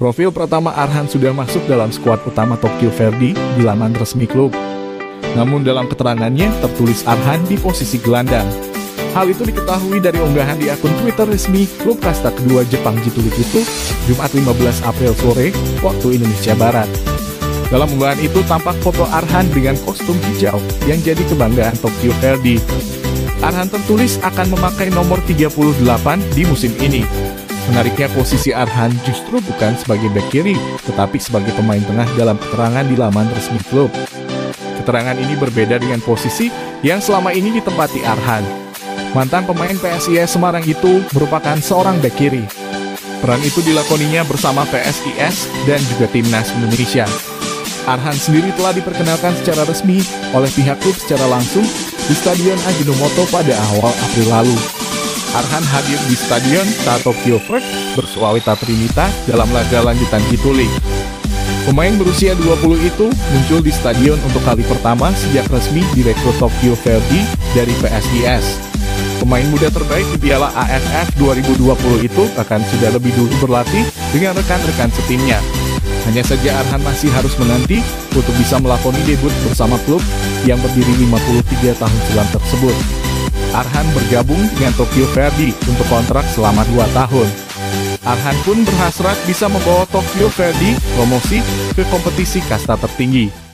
Profil pertama Arhan sudah masuk dalam skuad utama Tokyo Verdy di laman resmi klub. Namun dalam keterangannya tertulis Arhan di posisi gelandang. Hal itu diketahui dari unggahan di akun Twitter resmi klub kasta kedua Jepang Jitulik itu Jumat 15 April sore waktu Indonesia Barat. Dalam unggahan itu tampak foto Arhan dengan kostum hijau yang jadi kebanggaan Tokyo Verdy. Arhan tertulis akan memakai nomor 38 di musim ini. Menariknya posisi Arhan justru bukan sebagai bek kiri, tetapi sebagai pemain tengah dalam keterangan di laman resmi klub. Keterangan ini berbeda dengan posisi yang selama ini ditempati Arhan. Mantan pemain PSIS Semarang itu merupakan seorang bek kiri. Peran itu dilakoninya bersama PSIS dan juga Timnas Indonesia. Arhan sendiri telah diperkenalkan secara resmi oleh pihak klub secara langsung di Stadion Ajinomoto pada awal April lalu. Arhan hadir di Stadion Tokyo Verde bersuawita Trinita dalam laga lanjutan Gitu League. Pemain berusia 20 itu muncul di stadion untuk kali pertama sejak resmi direkrut Tokyo Verdy dari PSIS. Pemain muda terbaik di Piala AFF 2020 itu akan sudah lebih dulu berlatih dengan rekan-rekan setimnya. Hanya saja Arhan masih harus menanti untuk bisa melakoni debut bersama klub yang berdiri 53 tahun silam tersebut. Arhan bergabung dengan Tokyo Verdy untuk kontrak selama 2 tahun. Arhan pun berhasrat bisa membawa Tokyo Verdy promosi ke kompetisi kasta tertinggi.